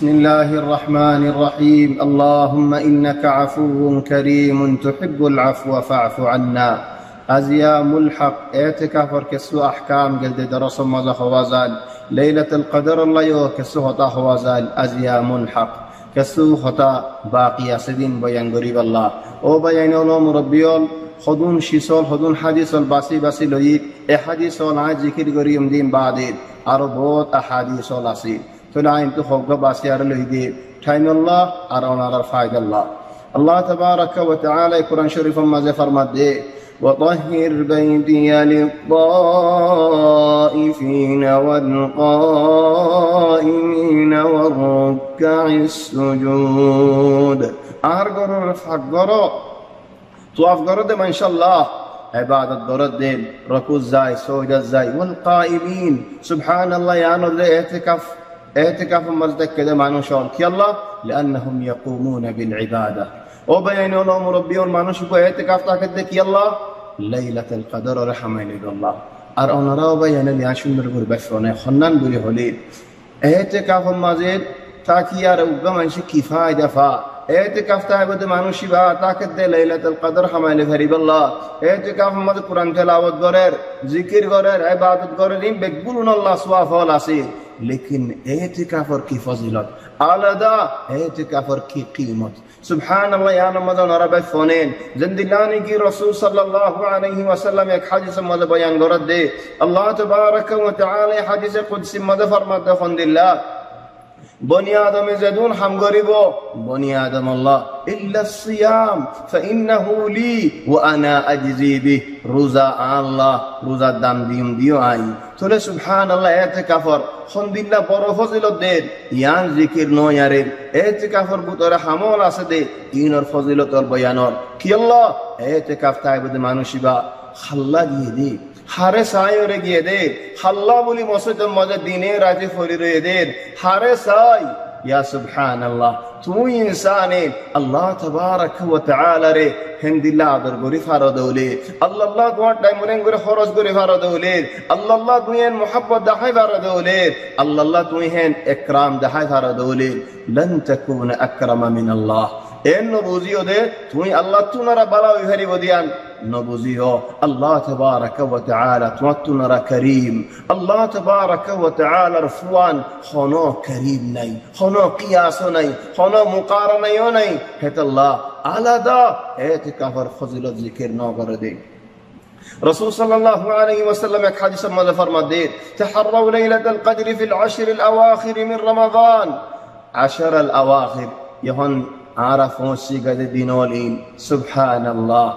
بسم الله الرحمن الرحيم. اللهم إنك عفو كريم تحب العفو فاعف عنا. أزيا ملحق اعتكافر كسو أحكام قلد درس مزا خوازال ليلة القدر الله يو كسو هطا خوازال أزيا ملحق كسو هطا باقي سدين بيان قريب الله. أو بيان الله مربيون خدون شيسول خدون حديث الباسي باسي لويد اي حديث العاج ذكر قريم دين بعدين عربوت أحاديث الأصيل تنعين تخوك بباسيار دي تايم الله أرونا رفايد الله. الله تبارك وتعالى قرآن شريف ما زفر مدي وطهر بيتي للطائفين والقائمين والركع السجود. أرغر رفعك قرأ تواف قرأ ما إن شاء الله. عبادة درد ركوز زاي سوجة زاي. والقائمين. سبحان الله يعني اللي اعتكف এতেকাফ মজদাক্কেদে মানুষ হন কি আল্লাহ লাআন্নাহুম ইয়াকুমুনা বিল ইবাদা ও বায়ানি ওলা মুরব্বি ওর মানুষ কো এতেকাফ তাকে কি আল্লাহ লাইলাতুল কদর ওর হামাইনিদুল্লাহ আর ওনারাও বায়ানি নিয়া সুন্দর করে বাসনে খন্নান বলি হলি এতেকাফ মাঝে তাকি আর উগা মানুষে কি ফায়দা ফা এতেকাফ দে মানুষই বা তাকে দে লাইলাতুল কদর হামাইনি ফেরিবাল্লাহ এতেকাফ মাঝে কোরআন তেলাওয়াত করার জিকির করার ইবাদত করার ইন বেকবুলুন আল্লাহ সুয়াফল আছে লেকিন এতেকাফর কি ফজিলত? আলাদা এতেকাফর কি কিমত? সুবহান আল্লাহ ইয়া নামাজন আরাবে ফোনেন। জিন্দিলানি কি রাসূল সাল্লাল্লাহু আলাইহি ওয়াসাল্লাম এক হাদিস মধ্যে বয়ান করে দে। আল্লাহ তাবারাকা ওয়া তাআলা হাদিসে কুদসি মধ্যে ফরমাতে ফন্দিল্লাহ বনি আদমে যেদুন হাম গরিব, বনি আদম আল্লাহ। ইল্লা সিয়াম, ফাইন্নাহু লি ওয়া আনা আজজি বিহি। রোজা আল্লাহ, রোজার দাম দিম দিও আই। তাহলে সুবহান আল্লাহ এতে কাফর। সন্দিনা বড় ফজিলত দে। ইয়ান জিকির নয় আরে এতে কাফর বুতরে হামল আছে দে। ইনর ফজিলতর বয়ানর কি আল্লাহ? এতে কাফ তাইবুদ মানুষিবা খাল্লা দিয়ে দে। হারে সায়রে গিয়ে দে। হাল্লা বলি মসজিদের মজা দিনে রাতে ফরি রয়ে দে। হারে সাই يا سبحان الله تو انسان الله تبارك وتعالى ري هند الله در غري فارو دولي الله الله دوان دايمونين غري خرج غري فارو دولي الله الله دوين محبت دحي فارو دولي الله الله دوين اكرام دحي فارو دولي لن تكون اكرم من الله. আল্লাহ এন নবুজিও দে তুই আল্লাহ তুনারা বালা ওই হারিব দিয়ান نبوزيو الله تبارك وتعالى توتنا كريم الله تبارك وتعالى رفوان خنو كريم ني خنو قياس ني خنو مقارنة ني هت الله على دا اعتكافر فضيلة ذكر نوغر دي رسول صلى الله عليه وسلم এক হাদিস মধ্যে ফরমা দে تحروا ليلة القدر في العشر الأواخر من رمضان عشر الأواخر عرفون سیگد دينولين سبحان الله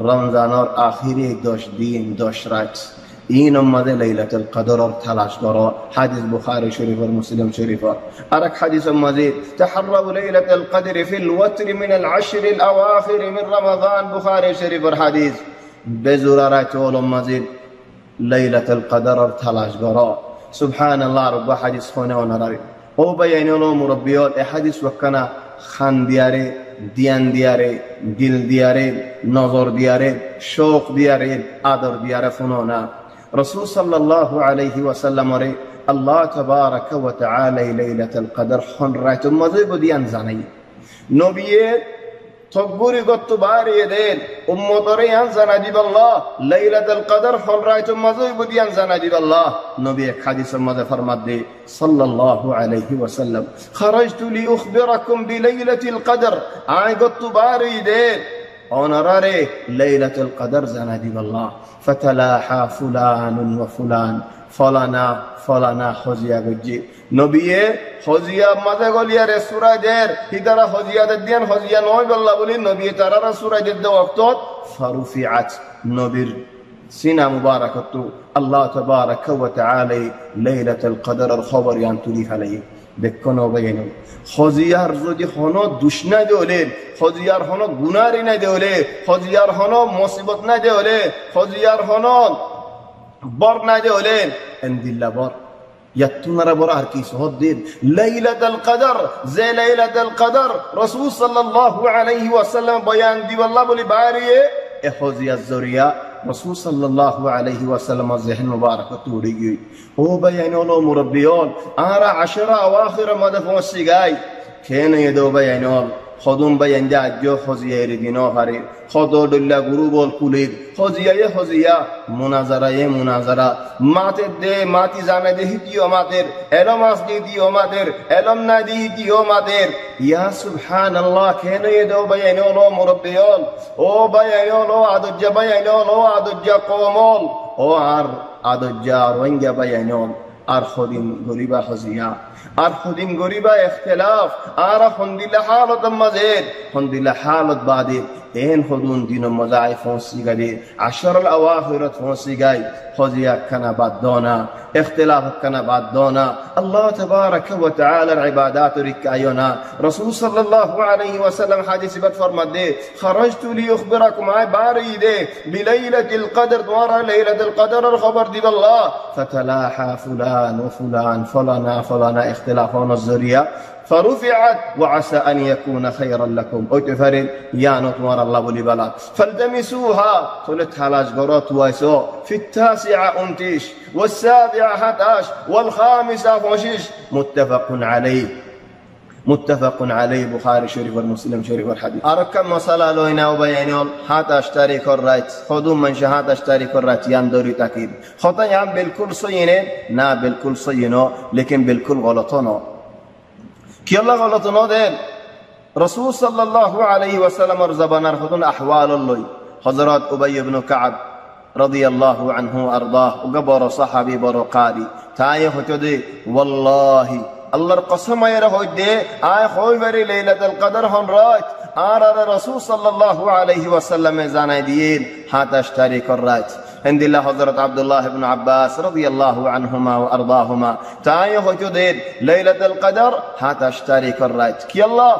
رمضان اور اخر دوش دين دوش رات این امده لیلت القدر تلاش دارا حدیث بخاری شریف و مسلم شریف. ارک حدیث امده تحرب لیلت القدر فی الوتر من العشر الاواخر من رمضان. بخاری شریف و حدیث. بزور رات اول امده لیلت القدر تلاش دارا سبحان الله رب حدیث خونه و نراری أو بیانی لهم ربیال حدیث وکنا. খান দিয়ারে দিয়ান দিয়ারে দিল দিয়ারে নজর দিয়ারে শোক দিয়ারে আদর দিয়ারে শুনো না রসুল সাল্লাল্লাহু আলাইহি ওয়াসাল্লামরে আল্লাহ তাবারাক ওয়া তাআলা লাইলাতুল কদর হন রাইতুম মজিব দিয়ান জানাই নবিয়ে تكبري قد تباري أم طري ينزنا ديب الله. ليلة القدر حرايت مزوي بدي ينزنا ديب الله. نبي حديث المدى فرمت دي. صلى الله عليه وسلم. خرجت لأخبركم بليلة القدر. عن قد تباري دين অনারারে লাইলাতুল কদর জানা দিবাল্লাহ ফাতালাহা ফুলানুন ওয়া ফুলান। ফলানা ফলানা, হজিয়া গজ্জি। নবিয়ে হজিয়া মাঝে গলিয়া রে সুরাইদের হিদারা হজিয়াদের দিয়ান হজিয়া নয় বল্লা বলি, নবিয়ে তারারা সুরাইদের দে ওয়াক্তত ফারুফি আজ নবীর সিনা মুবারাকাতু। আল্লাহ তাবারাকা ওয়া তাআলা লাইলাতুল কদরের খবর ইয়ান তুলি ফেলাই বেক্ষণ হজিয়ার যদি হন দুষ্ণা দেওলে হজিয়ার হন গুনারি না দেওলে হজিয়ার হন মুসিবত না দেওলে হজিয়ার হন বর না দেওলে এন্দিল্লা বর। বয়ান দিওয়াল্লাহ বলি বারিয়ে এ হজিয়ার জরিয়া رسول صلى الله عليه وسلم ذهن مبارك توڑی گئی أو بیانولو مربیون آرا عشرہ اواخر مدفون سگائی کھین یدو بیانولو খদম বা এন্দা আজ্য হজিয়া দিন হারে হদ ডল্লা গুরু বল কুলির হজিয়া এ হজিয়া মোনাজারা এ মোনাজারা মাতের দে মাতি জানে দে হিতিও মাতের এলো মাস দি দি দিও মাতের এলম না দি দিও মাতের ইয়া সুবহান আল্লাহ কেন এ দো বাই এনে লো মুরব্বিয়ল ও বাই এনে লো আদজ্জা বাই এনে লো আদজ্জা কোমল ও আর আদজ্জা রোহিঙ্গা বাই এনে আর খদিন গরিবা হজিয়া আর খদিন গরিবা اختلاف আর হন্দিল حالت مزید হন্দিল حالت بعدی این خدون دین و مزاعی فونسی گلی عشر الاواخرت فونسی گئی خزیا کنا بعد دونا اختلاف کنا بعد دونا الله تبارك وتعالى العبادات ركايونا رسول صلى الله عليه وسلم حديث بد فرمد خرجت ليخبركم اي باري دي بليلة القدر دوارا ليلة القدر الخبر دي بالله فتلاحى فلان وفلان فلان فلان اختلافون الزرية. فرفعت وعسى أن يكون خيرا لكم. أتفرد يا نطور الله بلي بلا فالتمسوها قلت هلاش قرات وايسو. في التاسعة أنتيش والسابعة هتاش والخامسة فوشيش متفق عليه. متفق عليه بخاري شريف والمسلم شريف والحديث. أركم مصلى لوينا وبيانيول هات أشتري كرات خدو من شهات أشتري كرات يندوري تاكيد. خطأ يعم بالكل صيني نا بالكل صينو لكن بالكل غلطنو كي الله غلطنو دين رسول صلى الله عليه وسلم رزبنا رخدون أحوال الله حضرات أبي بن كعب رضي الله عنه وأرضاه. وقبر صحابي برقادي. تايه خطو والله الله قسم يا رهود دي. آي خوبري ليلة القدر هن رات آر آر رسول صلى الله عليه وسلم زانا دين حتى اشتري كرات عند الله حضرة عبد الله بن عباس رضي الله عنهما وأرضاهما. تاي خوجودين ليلة القدر حتى اشتري كرات كي الله.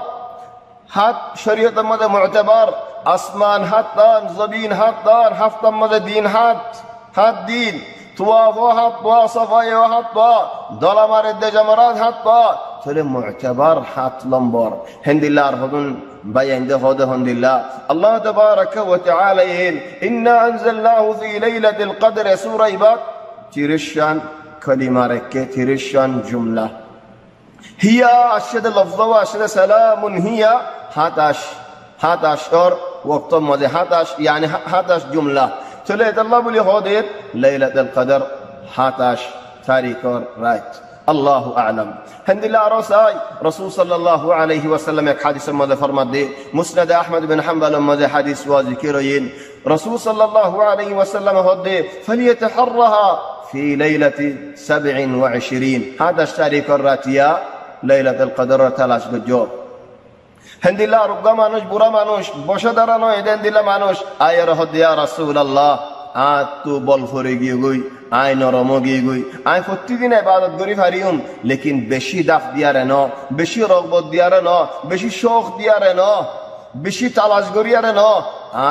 حد شريعة مدى معتبر. أسمان حتى زبين حتى حفظ مدى دين حد حد دين. طواف وحط طوا صفاي وحط طوا ظلمار الدجمرات حط طوا تولي معتبر حط لمبر هند الله أرفضون بيان ده هند الله الله تبارك وتعالى إنا أنزلناه في ليلة القدر سورة إباد ترشان كلمة ركة ترشان جملة. هي أشد لفظة وأشد سلام هي هاتاش هاتاش أور وقت ماضي هاتاش يعني هاتاش جملة. تلي الله لي خوديت ليلة القدر حاتاش تاريكور رايت. الله أعلم. هند الله رسول صلى الله عليه وسلم يك حديث ماذا فرمت دي؟ مسند أحمد بن حنبل ماذا حديث وذكرين رسول صلى الله عليه وسلم هو دي فليتحرها في ليلة سبع وعشرين. هذا اشتري كراتيا ليلة القدر تلاش بجور হেন্দিল্লা রোগা মানুষ, বুড়া মানুষ, বসে দাঁড়ানো এদেন দিলা মানুষ। আয়ের হদিয়া রাসুল আল্লাহ আ তু বল ফরে গিয়ে গই আই নরম গিয়ে গই। আই প্রতিদিন এবাদত করি ফারিউম লেকিন বেশি দাফ দিয়ারে ন, বেশি রগবত দিয়ারে ন, বেশি শোক দিয়ারে ন, বেশি তালাশ করিয়ারে ন।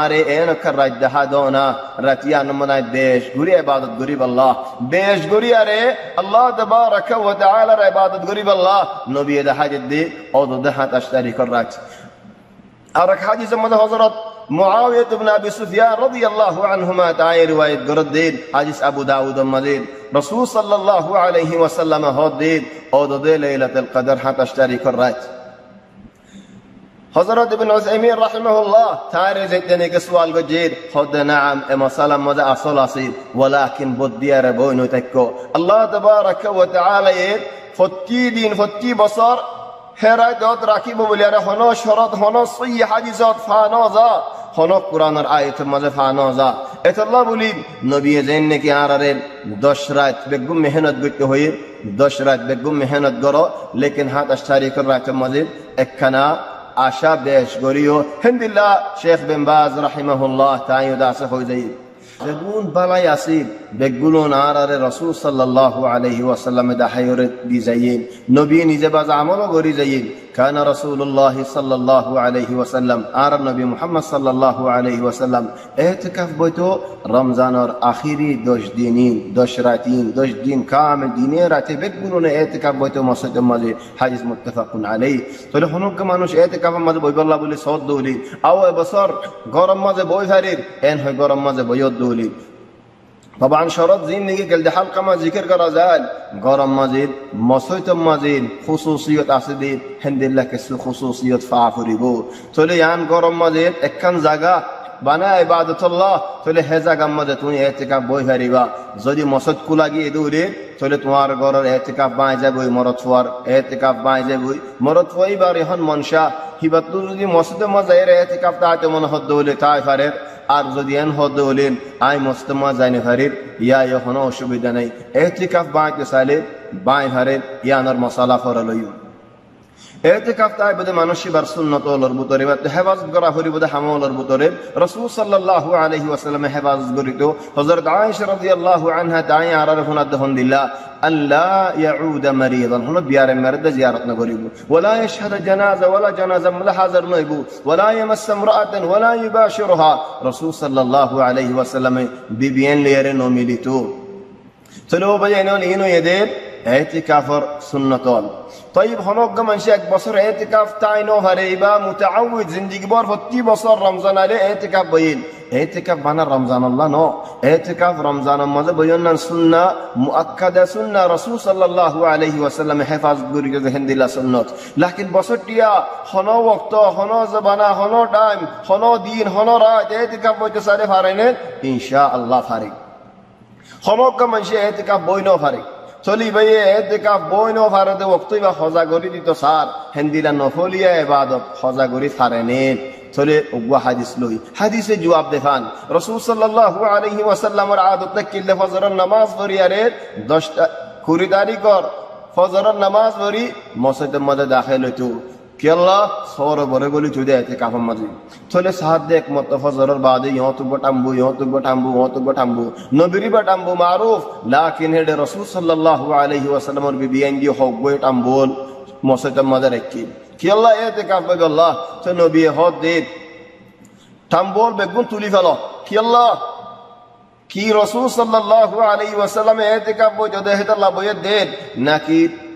আরে এন রাত দেখা দো না রাতিয়া নমনায় দেশ ঘুরি ইবাদত গরিব আল্লাহ দেশ ঘুরিয়ারে আল্লাহ তবারক ওয়া তাআলার ইবাদত গরিব আল্লাহ নবী দেখা যদি ও দেখা তাশতারি কর রাত আর এক হাদিসের মধ্যে হযরত معاوية بن أبي سفيان رضي الله عنهما تعالى رواية قردين حديث أبو داود المدين رسول صلى الله عليه وسلم هدين أو ليلة القدر حتى اشتري كرات হজরত ইবিন ওসাইমিন রাহিমাহুল্লাহ, তার যেতেনি কে সুয়াল গজির। হদ নাম, এ মাসালাম মজা আসল আসির। ওয়ালাকিন বদ্দিয়ারে বইন তাক্য আল্লাহ তাবারাক ওয়া তাআলা এর প্রতি দিন, প্রতি বছর হেরাইত রাখিব বলিয়ারে হন শরত, হন সই হাদিসত, ফানো যা হন কোরআনের আয়তের মাঝে ফানো যা এতল্লা বলি, নবী যেন নাকি আর আরে দশ রাত বেগুম মেহনত করতে হয়ে দশ রাত বেগুম মেহনত করো, লেকিন হাত আশারি রাতের মাঝে একখানা آشاب ديش قوليو هند الله شیخ بن باز رحمه الله داس خوی وزيد বেগুন বালাই আসিল বেগগুলো আর আরে রসুল সাল্লাহ আলহি ওয়াসাল্লামে দাহাইরে দি যাইয়েন। নবী নিজে বাজা আমলও গড়ি যাইয়েন। কানা রসুল্লাহ সাল্লাহ আলহি ওয়াসাল্লাম, আর নবী মোহাম্মদ সাল্লাহ আলহি ওয়াসাল্লাম এহতকাফ বৈত রমজানের আখিরি দশ দিন দশ রাতিন দশ দিন কাম দিনে রাতে বেগগুলো এহতকাফ বৈত মসজিদের মাঝে। হাজিজ মুত্তাফাকুন আলাই তাহলে হনুক মানুষ এহতকাফের মাঝে বইবল্লা বলে সদ্দ আও এবছর গরম মাঝে বই ফারির এন হয় গরম মাঝে বইয়দ্দ দৌলি طبعا شرط زندگی کل ده حلقه ما ذکر کرا زال گرم مزید مسویت مزید خصوصیت اسدید هندله کس خصوصیت فعفری بو تولی یان گرم مزید اکن زگا বানা ইবাদতুল্লাহ, তাহলে হে জায়গার মধ্যে তুমি এতেকাপ বই হারিবা। যদি মসদ কুলাগি দৌড়ে, তাহলে তোমার ঘরের এতেকাপ বাঁই যাবই মরত ফুয়ার এতেকাপ বাঁই যাবই মরত ফুয়াইবার এখন মনসা, হিবাত যদি মসজিদে মজা এর এতেকাপ তাইতে মনে হদ দৌলে তাই ফারের আর যদি এন হদ হলেন আই মস্ত মা জানি হারির। ইয়া এখনও অসুবিধা নেই। এতেকাপ বাঁইতে চাইলে বাঁই হারের ইয়ানোর মশালা ফরা লইও এতেকাফ তাই বদে মানসী বার সুন্নত ওলর বুতরে বা হেফাজত করা হরি বদে হামলর বুতরে রাসূল সাল্লাল্লাহু আলাইহি ওয়াসাল্লাম হেফাজত করিত হযরত আয়েশা রাদিয়াল্লাহু আনহা তাই আরার হুনাদ হন দিলা আল্লাহ ইয়াউদ মারিদান হলো বিয়ারে মারদ জিয়ারত না করিব ওয়ালা ইশহাদ জানাজা ওয়ালা জানাজা মলা হাজার নইব ওয়ালা ইয়ামাস ইমরাআতান ওয়ালা ইবাশিরুহা রাসূল সাল্লাল্লাহু আলাইহি ওয়াসাল্লাম বিবিয়েন লিয়ারে নো মিলিতো চলো ভাই এনো ইনো এহতিকাফর সুন্নতন। তৈব সমগ্র মানুষ এক বছর এহতিকাফ তাই নভারে বা মুতাউদ জিন্দিগিবর প্রতি বছর রমজান আলে এহতিকাফ বইল। এহতিকাফ বানা রমজান আল্লাহ ন। এহতিকাফ রমজানের মাঝে বইন সুন্না, মুআক্কাদা সুন্না রাসূল সাল্লাল্লাহু আলাইহি ওয়াসাল্লাম হেফাজ গুরি দেখেন দিলা সুন্নত। লাকিন বছরটিয়া হন ওয়াক্ত হন জবানা, হন টাইম, হন দিন, হন রাত এহতিকাফ বইতে সারে ফারেন ইনশাআল্লাহ ফারিক। সমগ্র মানুষ এহতিকাফ বই ন ফারিক। চলি ভাইয়ে, এতেকা বই ন ভারতে ওক্তই বা সজা গরি দিত সার হেন্দিলা নফলিয়া এবাদত হজা গরি ফারেনে চলে উগুয়া হাদিস লই। হাদিসে জবাব দেখান। রসুল সাল্লাল্লাহু আলাইহি ওয়াসাল্লামর আদত কিল্লে ফজরের নামাজ পড়িয়ারে 10টা কুড়ি তারিখর ফজরের নামাজ ধরি মসজিদের মধ্যে দাখিল হইতো। কেল্লা সর বরে গলি চুদে আছে কাফার মাঝে। চলে সাহাদ দেখ মত ফজরের বাদে ইহ তুব টাম্বু ইহ তুব টাম্বু ইহ তুব টাম্বু নবীরি বা টাম্বু মারুফ, লাকিন হেডে রাসূল সাল্লাল্লাহু আলাইহি ওয়াসাল্লামের বিবি আঙ্গি হক বই টাম্বুল, মসজিদের মাঝে রাখি। কেল্লা এতে কাফ গল্লাহ তো নবী হদ দে। টাম্বুল বেগুন তুলি ফেলো। কেল্লা কি রসুল সাল্লাল্লাহু আলাইহি ওয়াসাল্লাম এতে কাফ বই যদি হেদাল্লাহ বইয়ে দেন? নাকি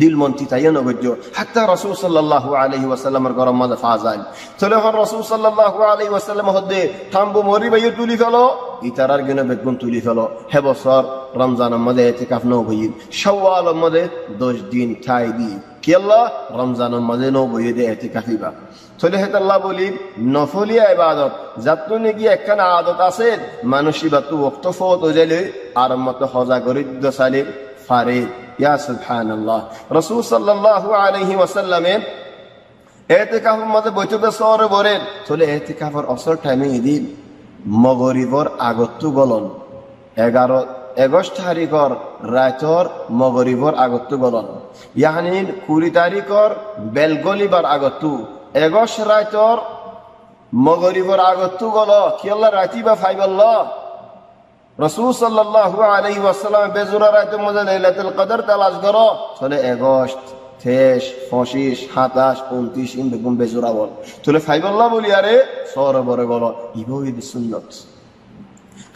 দিল মন্তি তাই নগজ্য হাত্তা রসুল সাল্লাল্লাহু আলাইহি ওয়াসাল্লামের গরম মাঝে রসুল আলাইহি ওয়াসাল্লাম হদ্দে মরি তুলি ফেলো। ইতারার গিনে বেগুন তুলি ফেলো। হে বছর রমজানের মধ্যে এতেকাফ নৌ বইয়ে শাওয়ালের মধ্যে দশ দিন ঠাই দি। কেল্লা রমজানের মধ্যে নৌ বইয়ে দে এতেকাফিবা চলে হেতাল্লাহ বলি নফলিয়া ইবাদত, যাত্তু নাকি একখান আদত আছে মানুষই বাতু ওক্ত ফত ওজালে আর মতো হজা গরিদ্দ সালে ইয়া সুবহানাল্লাহ রাসূল সাল্লাল্লাহু আলাইহি ওয়াসাল্লামে এতেকাফের মধ্যে বৈঠকে সরে বলেন চলে এতেকাফের অসর টাইমে ইদিন মগরিবর আগত্তু গলন এগারো এগস্ট তারিখর রাতর মগরিবর আগত্তু গলন ইয়ানি কুড়ি তারিখর বেলগলিবার আগত্তু এগস্ট রাতর মগরিবর আগত্তু গল কিয়াল্লা রাতি বা ফাইবাল্লাহ রসুল সাল্লাহু আলহি ওয়াসাল্লাম বেজুরা রাতে মজা লাইলাতুল কদর, তালাশ করো। চলে এগস্ট, তেইশ, পঁচিশ, সাতাশ, উনত্রিশ, ইন বেগুন বেজুরা বল। চলে ফাইবাল্লাহ বলি, আরে সর বরে বলো ইবো সুন্নত।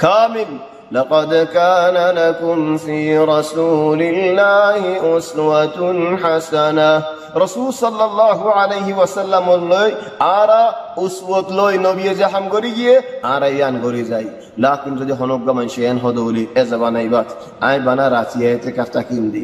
কামিল لقد كان لكم في رسول الله أسوة حسنة রসুল সাল্লাল্লাহু আলাইহি ওয়াসাল্লাম লই আরা উসওয়াত লই নবী জাহাম করি গিয়ে আর ইয়ান করি যাই লাকিন যদি হনজ্ঞ মানুষ এন হদৌলি এ জাবানাইবাত আই বানা রাচি এতে কাফতা কিম দি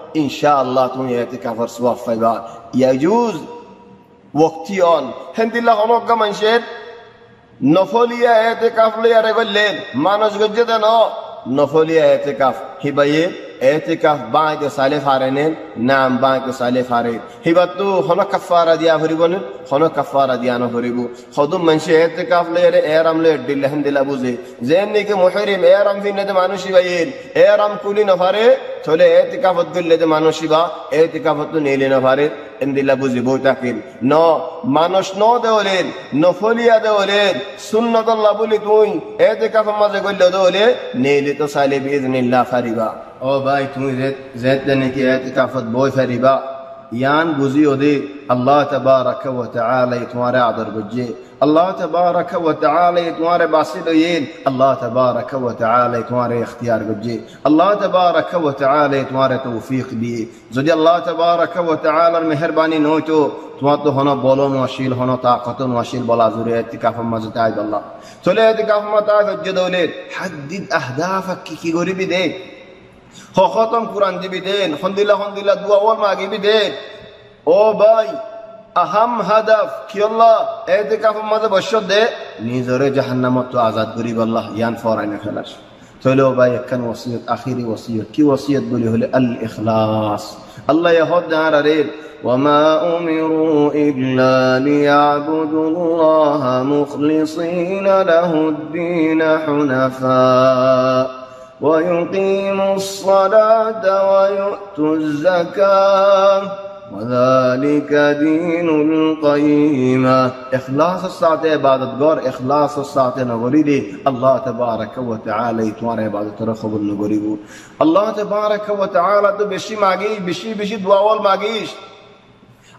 ইনশাআল্লাহ তুমি এতেকাফের সওয়াব পাইবা। ইয়াজুজ, ওয়াক্তি অন। হেন্দিল্লা হনজ্ঞা মানুষের নফলিয়া এতেকাফ লইয়ারে বললেন মানুষ গজ্জে দেন নফলিয়া এতেকাফ হিবাইয়ে এতেকাফ বাঁকে সালে ফারেনেন নাম বাঁকে সালে ফারে। হিবাতু হন কাফারা দিয়া ভরিবন হন কাফারা দিয়া ন ভরিব। খদুম মানুষে এতেকাফ লইয়ারে এরাম লইয়ার দিল্লা হেন্দিল্লা বুঝে। যেন নিকে মুহরিম এরাম ফিনে মানুষ হিবাইয়েন এরাম কুলি নফারে থলে এতেকাফত গল্লে যে মানুষিবা এতেকাফত না ভারে এন্দিল্লা বুঝি বই তাকিন। ন, মানুষ ন দেওলেন নফলিয়া দেওলেন, সুন্নতল্লাহ বলি তুই এতেকাফ মাঝে করলে দেওলে নেইলে তো সালে বিজনিল্লা ফারিবা। ও ভাই, তুমি জেদ নাকি এতিকাফত বই ফারিবা। یان گوزی دێ الله تبارەکەەوە تعالی توارە دەرگجێ الله تبارەکەەوە تعالی توارە باسی دەێن الله تبارەکەەوە تعالی توارە اختیار بجێ الله تبارەکەەوە تعالی توارە توفیق بێ زودی الله تبارەکەەوە تعالر مهربانی نۆی تۆ توات هنا بولون وشيل هنا طاقة وشيل بلا زوري اتكاف مزد الله. تولي اتكاف مزد جدولين حدد أهدافك كي قريب ديك মাঝে হজ্জে দৌলে হাদ্দিদ আহদাফক কি কি গরিবি দেখ খতম কোরআন দিবি দেন হন্দিল্লা হন্দিল্লা দুয়া ওর মাগিবি দেন ও ভাই আহাম হাদাফ কি আল্লাহ এতে কাফের মাঝে বসত দে নিজরে জাহান্নামত তো আজাদ করিব আল্লাহ ইয়ান ফরাইনে ফেলাস তৈলো ভাই একখান ওসিয়ত আখিরি ওসিয়ত কি ওসিয়ত বলি হলে আল ইখলাস আল্লাহ ইহদ দাঁড় আরে وما أمروا إلا ليعبدوا الله مخلصين له الدين حنفاء ويقيموا الصلاة ويؤتوا الزكاة. وذلك دين القيمة إخلاص الساعة عبادة غور إخلاص الساعة نغريدي الله تبارك وتعالى يتوار عبادة رخب النغريب الله تبارك وتعالى تو بشي ماغيش بشي بشي دعوال ماغيش.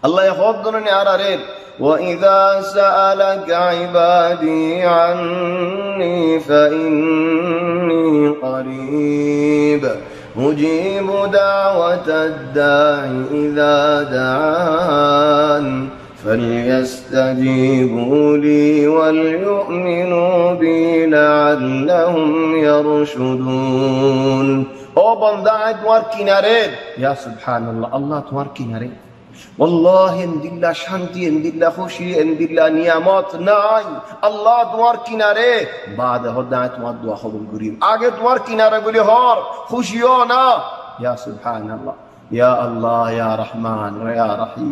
الله يخوض دونني عرارين وإذا سألك عبادي عني فإني قريب أجيب دعوة الداع إذا دعان فليستجيبوا لي وليؤمنوا بي لعلهم يرشدون Open that working يا سبحان الله الله working array. শান্তি এন্দিল্লা খুশি এন্দিল্লা নিয়ামত নাই। আল্লাহ তোমার কিনারে, বাদ না তোমার দোয়া কবুল করি আগে তোমার কিনারে বলি, হর, খুশিও না। ইয়া সুবহানাল্লাহ। ইয়া আল্লাহ ইয়া রহমান ইয়া রহিম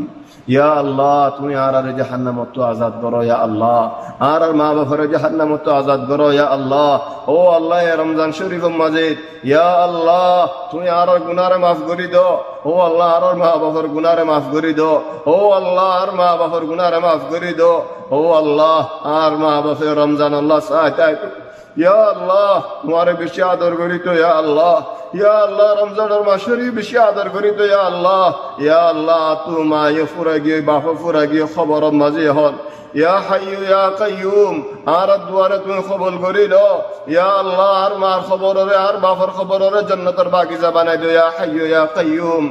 ইয়া আল্লাহ তুমি আর আর জাহান্নামত তো আজাদ করো ইয়া আল্লাহ আর আর মা বাবার জাহান্নামত তো আজাদ করো ইয়া আল্লাহ ও আল্লাহ ইয়া রমজান শরীফ মাঝে ইয়া আল্লাহ তুমি আর আর গুনারে মাফ করে দাও ও আল্লাহ আর আর মা বাবার গুনারে মাফ করে দাও ও আল্লাহ আর মা বাবার গুনারে মাফ করে দাও ও আল্লাহ আর মা বাবার রমজান আল্লাহ সাহায্য ইয়া আল্লাহ, তোমারে বেশি আদর করি তো ইয়া আল্লাহ। ইয়া আল্লাহ, রমজানের মাসেরই বেশি আদর করি তো ইয়া আল্লাহ। ইয়া আল্লাহ তু মা ইয়ে ফুরা গিয়ে বাপ ফুরা গিয়ে খবর মাঝে হন। ইয়া হাইয়ু, ইয়া কাইয়ুম, আর দুয়ারে তুমি খবর করিল ইয়া আল্লাহ, আর মার খবরে আর বাপর খবরে জন্নতের বাগিচা বানাই দিও। ইয়া হাইয়ু, ইয়া কাইয়ুম।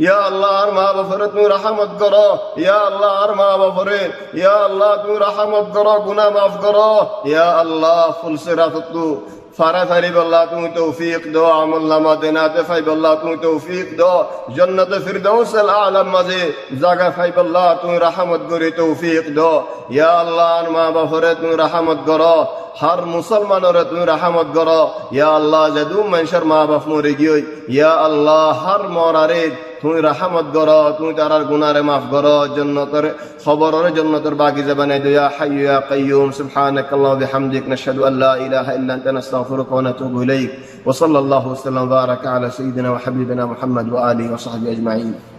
يا الله أرمى بفرت نور حمد قرا. يا الله أرمى بفرت يا الله نور حمد قرا. غنا ما کرو يا الله فل صراط تو فارا فاري بالله تو توفيق دو. عمل لما دینا فی بالله تو توفيق دو. جنة فردوس الاعلى مزي. زغا فاي بالله تو رحمت قري توفيق دو. يا الله ما بفرت تو رحمت قرا. করো হর মুসলমানরে তুমি রাহমত করো ইয়া আল্লাহ যদু মানুষের মা বাপ মরে গিয়ে ইয়া আল্লাহ হর মরারে তুমি রাহমত করো তুমি তারার গুনারে মাফ করো জন্নতর খবরের জন্নতর বাগিজা বানাই দিও ইয়া হাইয়ু ইয়া কাইয়ুম সুবহানাক আল্লাহ বিহামদিক নাশহাদু আল লা ইলাহা ইল্লা আনতা নাস্তাগফিরুকা ওয়া নাতুবু ইলাইক ওয়া সাল্লাল্লাহু ওয়া সাল্লাম বারাকা আলা সাইয়্যিদিনা ওয়া হাবিবিনা মুহাম্মদ ওয়া আলিহি ওয়া সাহবিহি আজমাইন